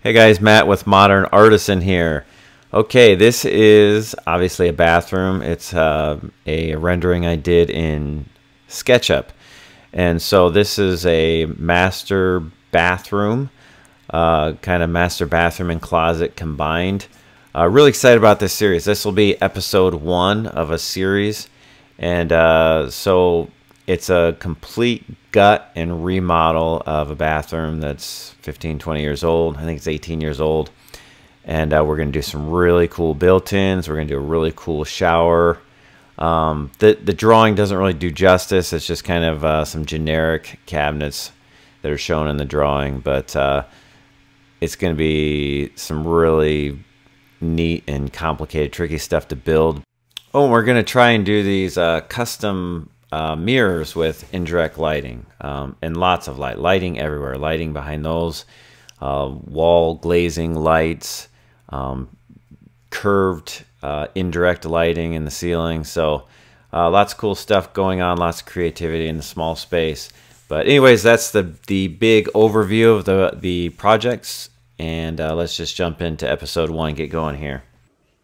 Hey guys, Matt with Modern Artisan here. Okay, this is obviously a bathroom. It's uh, a rendering I did in SketchUp. And so this is a master bathroom, uh, kind of master bathroom and closet combined. Uh, really excited about this series. This will be episode one of a series. And uh, so it's a complete gut and remodel of a bathroom that's 15, 20 years old. I think it's 18 years old. And uh, we're going to do some really cool built-ins. We're going to do a really cool shower. Um, the, the drawing doesn't really do justice. It's just kind of uh, some generic cabinets that are shown in the drawing. But uh, it's going to be some really neat and complicated, tricky stuff to build. Oh, we're going to try and do these uh, custom uh, mirrors with indirect lighting um, and lots of light, lighting everywhere, lighting behind those, uh, wall grazing lights, um, curved uh, indirect lighting in the ceiling. So uh, lots of cool stuff going on, lots of creativity in the small space. But anyways, that's the the big overview of the the projects, and uh, let's just jump into episode one, get going here.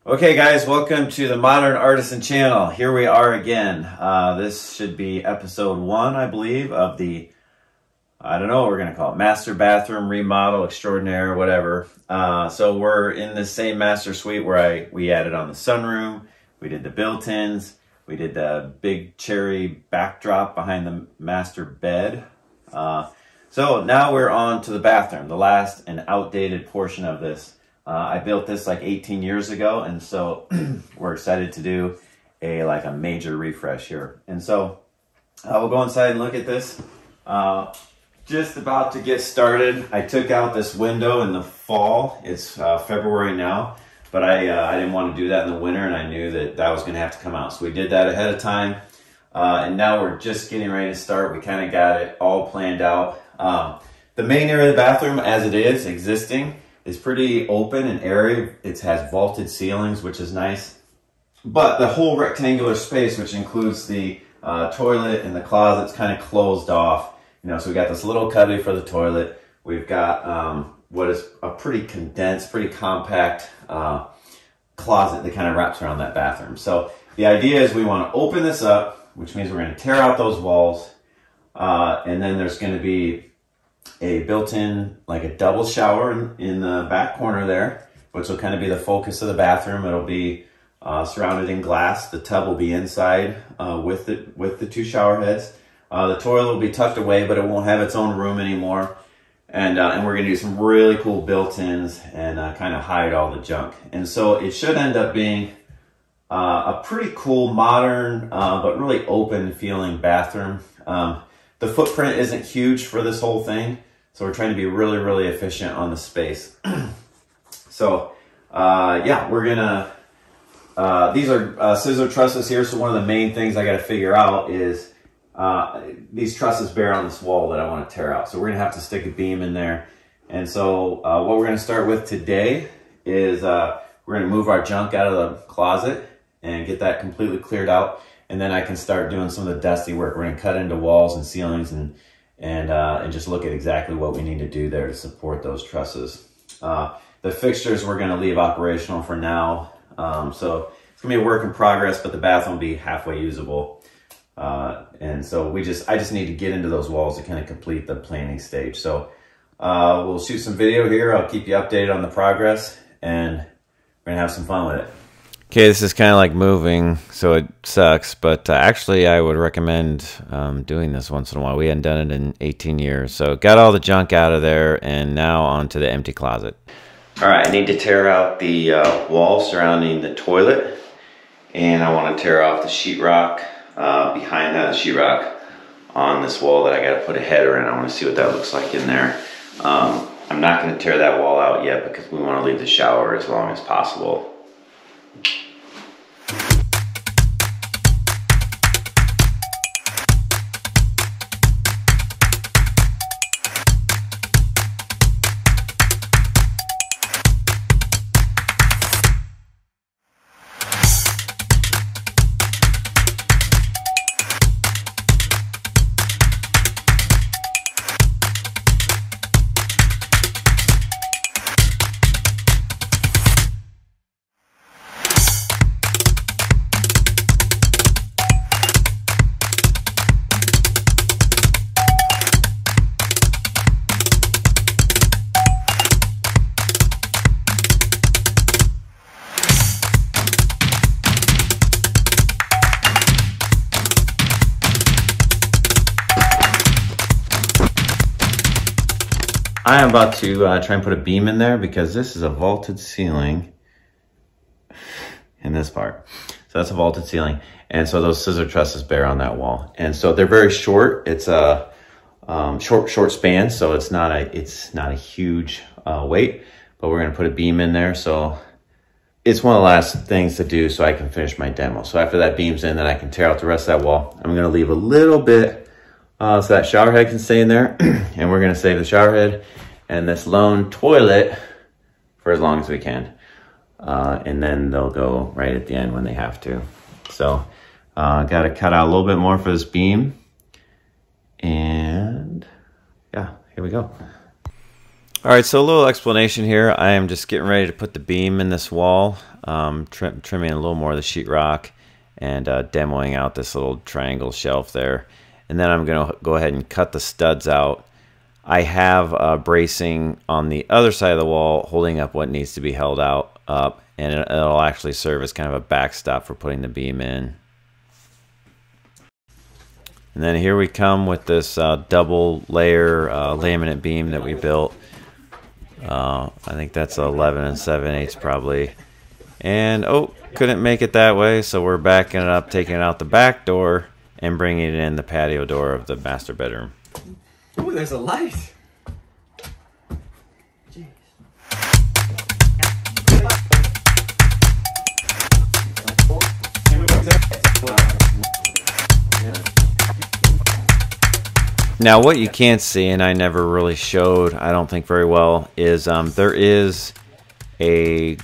Okay guys, welcome to the Modern Artisan channel. Here we are again. Uh, this should be episode one, I believe, of the, I don't know what we're going to call it, master bathroom remodel extraordinaire, whatever. Uh, so we're in the same master suite where I we added on the sunroom, we did the built-ins, we did the big cherry backdrop behind the master bed. Uh, so now we're on to the bathroom, the last and outdated portion of this. Uh, I built this like 18 years ago, and so we're excited to do a like a major refresh here. And so uh, we'll go inside and look at this. Uh, just about to get started. I took out this window in the fall. It's uh, February now, but I uh, I didn't want to do that in the winter, and I knew that that was going to have to come out. So we did that ahead of time, uh, and now we're just getting ready to start. We kind of got it all planned out. Um, the main area of the bathroom, as it is existing is pretty open and airy. It has vaulted ceilings, which is nice. But the whole rectangular space, which includes the uh, toilet and the closet, is kind of closed off. You know, so we got this little cubby for the toilet. We've got um, what is a pretty condensed, pretty compact uh, closet that kind of wraps around that bathroom. So the idea is we want to open this up, which means we're going to tear out those walls. Uh, and then there's going to be a built-in like a double shower in, in, the back corner there, which will kind of be the focus of the bathroom. It'll be uh, surrounded in glass. The tub will be inside uh, with the with the two shower heads. Uh, the toilet will be tucked away, but it won't have its own room anymore. And uh, and we're gonna do some really cool built-ins and uh, kind of hide all the junk. And so it should end up being uh, a pretty cool, modern, but really open feeling bathroom. Um, the footprint isn't huge for this whole thing, so we're trying to be really, really efficient on the space. so uh, yeah, we're gonna, uh, these are uh, scissor trusses here, so one of the main things I gotta figure out is uh, these trusses bear on this wall that I wanna tear out. So we're gonna have to stick a beam in there. And so uh, what we're gonna start with today is uh, we're gonna move our junk out of the closet and get that completely cleared out and then I can start doing some of the dusty work. We're gonna cut into walls and ceilings and and uh, and just look at exactly what we need to do there to support those trusses. Uh, the fixtures we're gonna leave operational for now. Um, so it's gonna be a work in progress, but the bathroom will be halfway usable. Uh, and so we just, I just need to get into those walls to kind of complete the planning stage. So uh, we'll shoot some video here. I'll keep you updated on the progress and we're gonna have some fun with it. Okay, this is kind of like moving, so it sucks. But uh, actually, I would recommend um, doing this once in a while. We hadn't done it in 18 years. So got all the junk out of there, and now onto the empty closet. All right, I need to tear out the uh, wall surrounding the toilet. And I want to tear off the sheetrock uh, behind that sheetrock on this wall that I got to put a header in. I want to see what that looks like in there. Um, I'm not going to tear that wall out yet because we want to leave the shower as long as possible. Thank you. I am about to uh, try and put a beam in there because this is a vaulted ceiling in this part. So that's a vaulted ceiling. And so those scissor trusses bear on that wall. And so they're very short. It's a um, short, short span. So it's not a, it's not a huge uh, weight, but we're going to put a beam in there. So it's one of the last things to do so I can finish my demo. So after that beam's in, then I can tear out the rest of that wall. I'm gonna leave a little bit uh, so that shower head can stay in there. and we're gonna save the shower head and this lone toilet for as long as we can. Uh, and then they'll go right at the end when they have to. So uh, gotta cut out a little bit more for this beam. And yeah, here we go. All right, so a little explanation here. I am just getting ready to put the beam in this wall, um, trim, trimming a little more of the sheetrock and uh, demoing out this little triangle shelf there. And then I'm going to go ahead and cut the studs out. I have uh, bracing on the other side of the wall holding up what needs to be held out up and it, will actually serve as kind of a backstop for putting the beam in. And then here we come with this uh, double layer uh, laminate beam that we built. Uh, I think that's 11 and 7 eighths probably. And, oh, couldn't make it that way, so we're backing it up, taking it out the back door, and bringing it in the patio door of the master bedroom. Ooh, there's a light. Now, what you can't see, and I never really showed, I don't think very well, is um, there is a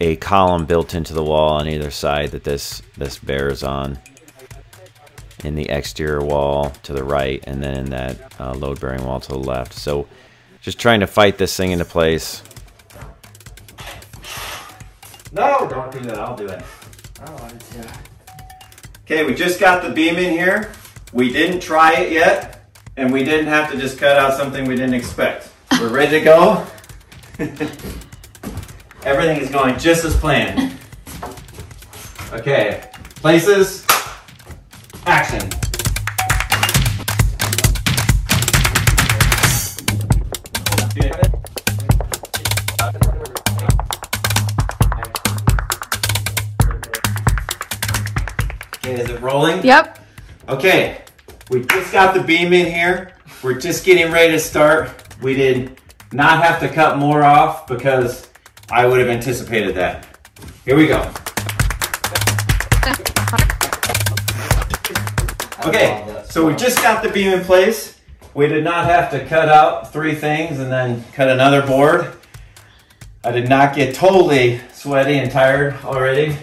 a column built into the wall on either side that this this bears on. In the exterior wall to the right, and then in that uh, load-bearing wall to the left. So, just trying to fight this thing into place. No, don't do that. I'll do it. Okay, we just got the beam in here. We didn't try it yet and we didn't have to just cut out something we didn't expect. We're ready to go. Everything is going just as planned. Okay, places, action. Okay, is it rolling? Yep. Okay, we just got the beam in here. We're just getting ready to start. We did not have to cut more off because I would have anticipated that. Here we go. Okay, so we just got the beam in place. We did not have to cut out three things and then cut another board. I did not get totally sweaty and tired already.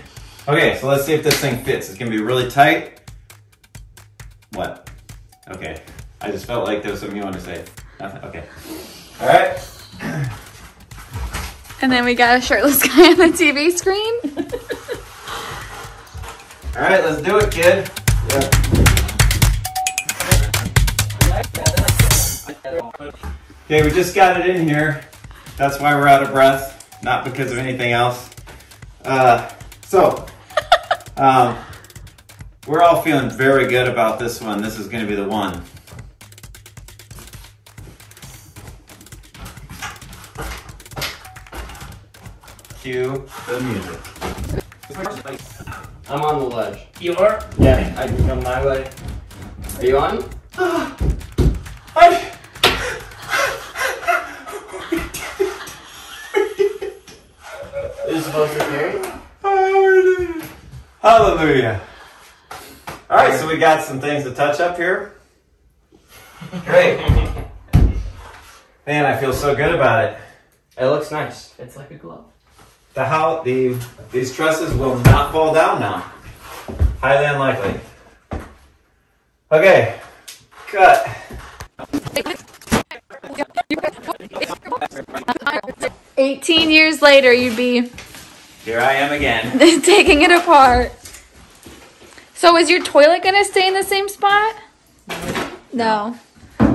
Okay, so let's see if this thing fits. It's gonna be really tight. What? Okay. I just felt like there was something you wanted to say. Nothing? Okay. All right. And then we got a shirtless guy on the TV screen. All right, let's do it, kid. Yeah. Okay, we just got it in here. That's why we're out of breath, not because of anything else. Uh, so, um, we're all feeling very good about this one. This is going to be the one. Cue the music. I'm on the ledge. You are? Yeah, I can come my way. Are you on? I... Is it supposed to carry? Hallelujah. All right, so we got some things to touch up here. Great. Man, I feel so good about it. It looks nice. It's like a glove. The how the these trusses will not fall down now. Highly unlikely. Okay, cut. Eighteen years later, you'd be Here I am again. taking it apart. So is your toilet gonna stay in the same spot? No.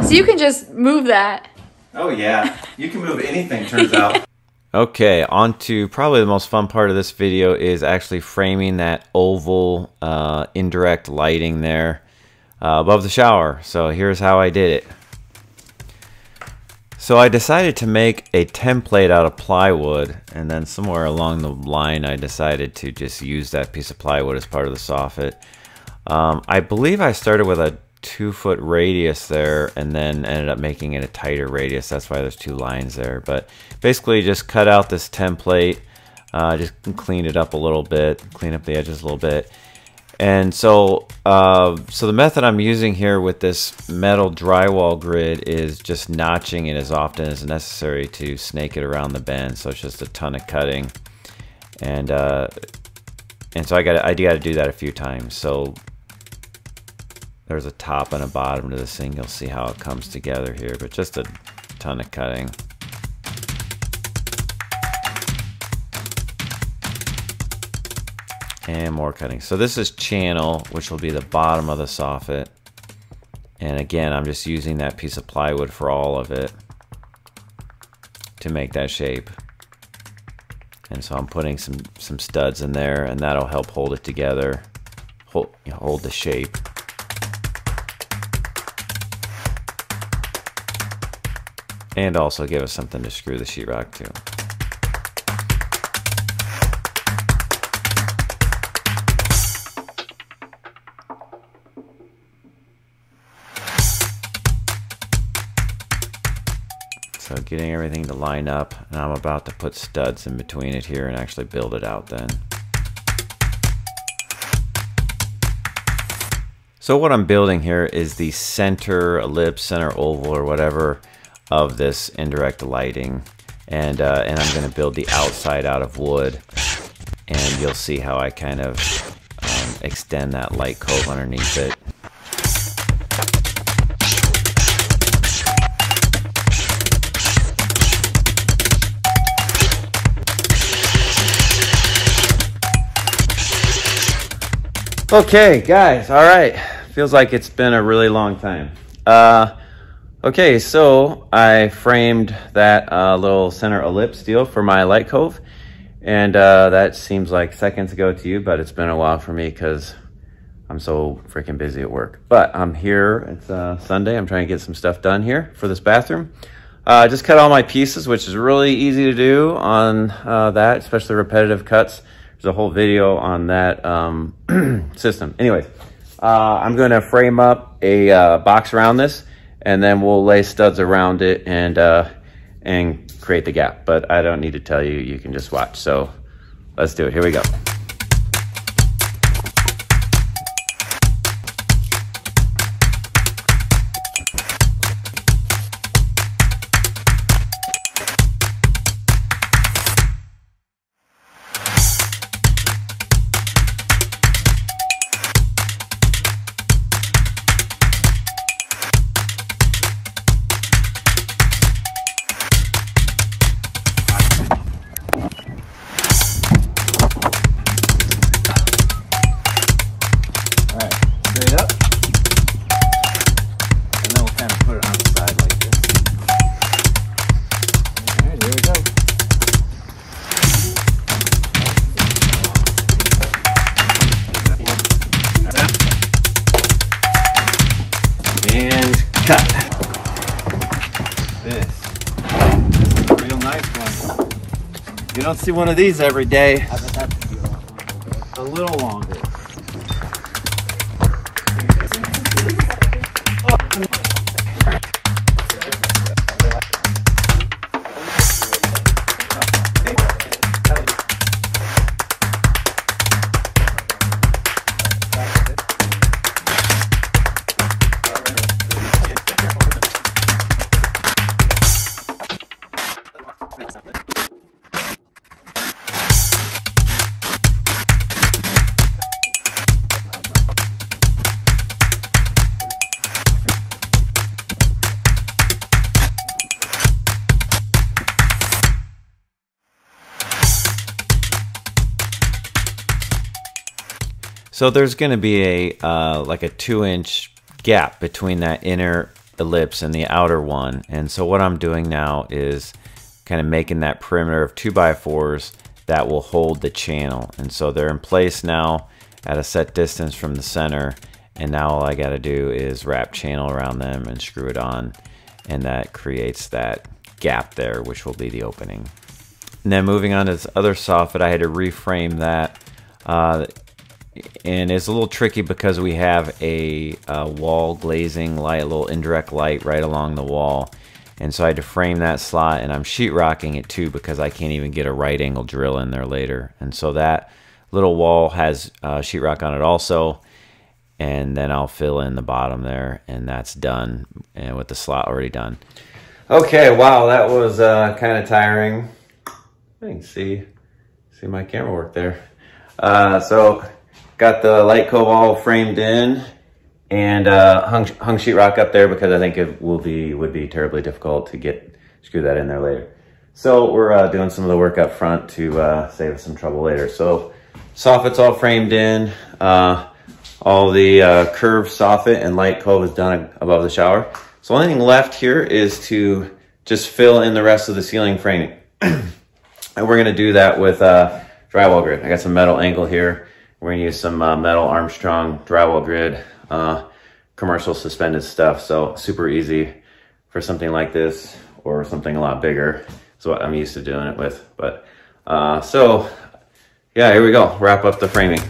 So you can just move that. Oh yeah, you can move anything. Turns out. Okay, on to probably the most fun part of this video is actually framing that oval uh, indirect lighting there uh, above the shower. So here's how I did it. So I decided to make a template out of plywood and then somewhere along the line I decided to just use that piece of plywood as part of the soffit. Um, I believe I started with a two foot radius there and then ended up making it a tighter radius. That's why there's two lines there. But basically just cut out this template, uh, just clean it up a little bit, clean up the edges a little bit. And so, uh, so the method I'm using here with this metal drywall grid is just notching it as often as necessary to snake it around the bend. So it's just a ton of cutting, and uh, and so I got I got to do that a few times. So there's a top and a bottom to this thing. You'll see how it comes together here, but just a ton of cutting. And more cutting. So this is channel, which will be the bottom of the soffit. And again, I'm just using that piece of plywood for all of it to make that shape. And so I'm putting some, some studs in there and that'll help hold it together, hold, you know, hold the shape. And also give us something to screw the sheetrock to. So getting everything to line up, and I'm about to put studs in between it here and actually build it out then. So what I'm building here is the center ellipse, center oval, or whatever of this indirect lighting. And, uh, and I'm going to build the outside out of wood. And you'll see how I kind of um, extend that light cove underneath it. Okay, guys, all right. Feels like it's been a really long time. Uh, okay, so I framed that uh, little center ellipse deal for my light cove. And uh, that seems like seconds ago to you, but it's been a while for me because I'm so freaking busy at work. But I'm here, it's uh, Sunday. I'm trying to get some stuff done here for this bathroom. Uh, just cut all my pieces, which is really easy to do on uh, that, especially repetitive cuts. There's a whole video on that um, system. Anyways, uh, I'm going to frame up a uh, box around this, and then we'll lay studs around it and uh, and create the gap. But I don't need to tell you. You can just watch. So let's do it. Here we go. You don't see one of these every day. A little longer. So there's going to be a uh, like a two inch gap between that inner ellipse and the outer one. And so what I'm doing now is kind of making that perimeter of two by fours that will hold the channel. And so they're in place now at a set distance from the center. And now all I got to do is wrap channel around them and screw it on. And that creates that gap there, which will be the opening. And then moving on to this other soffit, I had to reframe that. Uh, and it's a little tricky because we have a, a, wall grazing light, a little indirect light right along the wall. And so I had to frame that slot and I'm sheetrocking it too because I can't even get a right angle drill in there later. And so that little wall has uh, sheetrock on it also. And then I'll fill in the bottom there and that's done and with the slot already done. Okay, wow, that was uh, kind of tiring. I can see, see my camera work there. Uh, so got the light cove all framed in and uh, hung, hung sheetrock up there because I think it will be would be terribly difficult to get screw that in there later. So we're uh, doing some of the work up front to uh, save us some trouble later. So soffit's all framed in. Uh, all the uh, curved soffit and light cove is done above the shower. So only thing left here is to just fill in the rest of the ceiling framing. And we're gonna do that with uh, drywall grid. I got some metal angle here. We're gonna use some uh, metal Armstrong drywall grid, uh, commercial suspended stuff. So super easy for something like this or something a lot bigger. Is what I'm used to doing it with. But uh, so yeah, here we go. Wrap up the framing.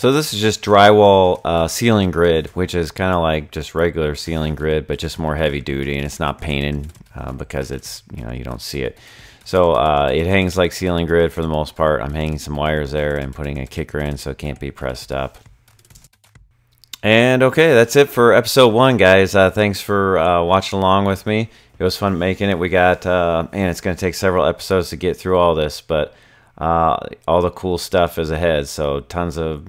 So this is just drywall uh, ceiling grid, which is kind of like just regular ceiling grid, but just more heavy duty, and it's not painted uh, because it's you know you don't see it. So uh, it hangs like ceiling grid for the most part. I'm hanging some wires there and putting a kicker in so it can't be pressed up. And okay, that's it for episode one, guys. Uh, thanks for uh, watching along with me. It was fun making it. We got, uh, and it's going to take several episodes to get through all this, but all the cool stuff is ahead. So tons of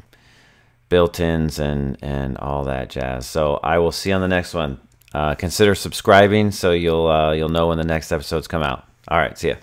built-ins and and all that jazz. So I will see you on the next one. Uh, consider subscribing so you'll uh, you'll know when the next episodes come out. All right, see ya.